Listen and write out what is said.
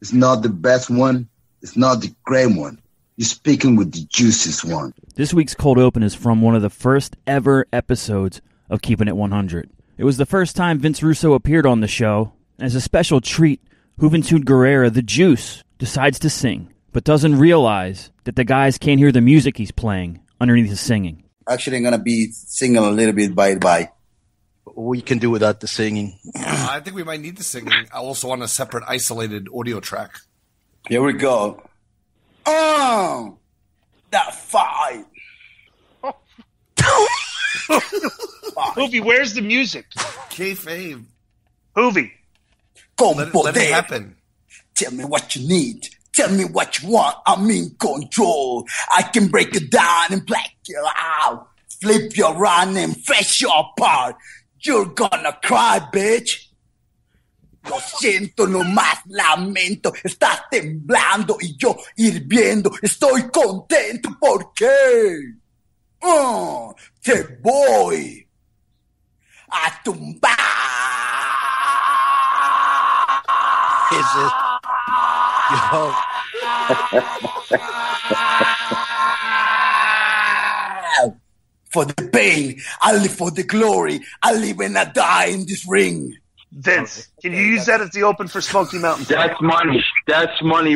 It's not the best one. It's not the great one. You're speaking with the juiciest one. This week's cold open is from one of the first ever episodes of Keeping It 100. It was the first time Vince Russo appeared on the show. As a special treat, Juventud Guerrera, the Juice, decides to sing, but doesn't realize that the guys can't hear the music he's playing underneath his singing. Actually, I'm gonna be singing a little bit by by. We can do without the singing. I think we might need the singing I also on a separate isolated audio track. Here we go. Oh, that fight. Hoovy, where's the music? Kayfabe. Hoovy. Con Let it, let it happen. Tell me what you need. Tell me what you want. I'm in control. I can break it down and black you out. Flip you around and fresh you apart. You're gonna cry, bitch. Lo siento, no más lamento. Estás temblando y yo hirviendo. Estoy contento porque oh, te voy a tumbar. Yo, For the pain, I live for the glory. I live and I die in this ring. Vince, can you use that as the open for Smoky Mountain? That's money. That's money